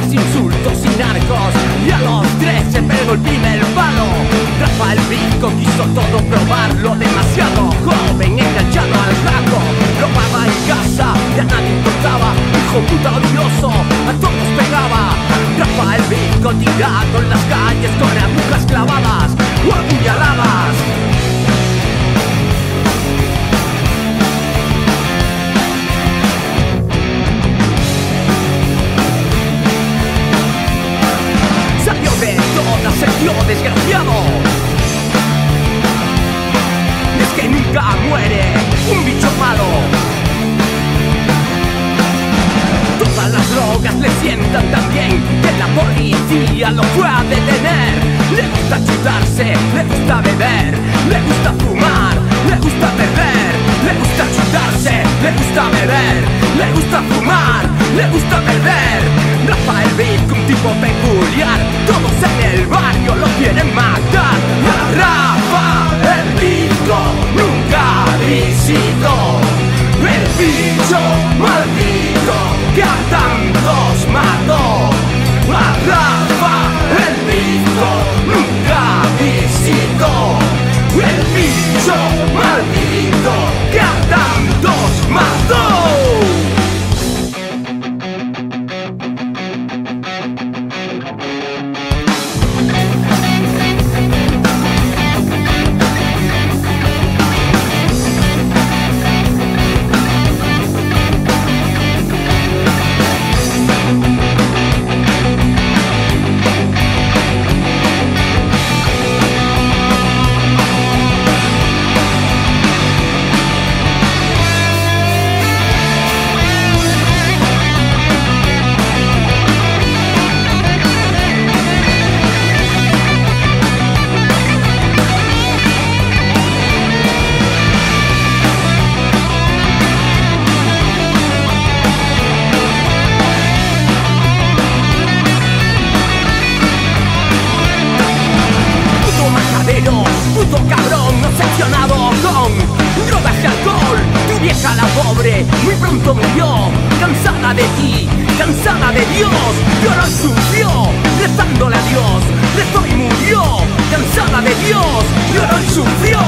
insultos y narcos. Y a los tres se pegó el primer palo. Rafael Pico quiso todo probarlo. Demasiado joven, enganchado al raco. Robaba en casa, ya nadie importaba. Hijo puta odioso, a todos pegaba. Rafael Pico tirado en las calles con agujas clavadas o apuñaladas. Policía lo fue a detener Le gusta chutarse, le gusta beber Le gusta fumar, le gusta beber Le gusta chutarse, le gusta beber Le gusta fumar, le gusta beber Rafael Vic, un tipo peculiar Todos en el barrio lo quieren matar. Rafa, el pico nunca visitó El bicho maldito que a tantos mató. A muy pronto murió, cansada de ti, cansada de Dios, lloró y sufrió, rezándole a Dios, rezó y murió, cansada de Dios, lloró y sufrió,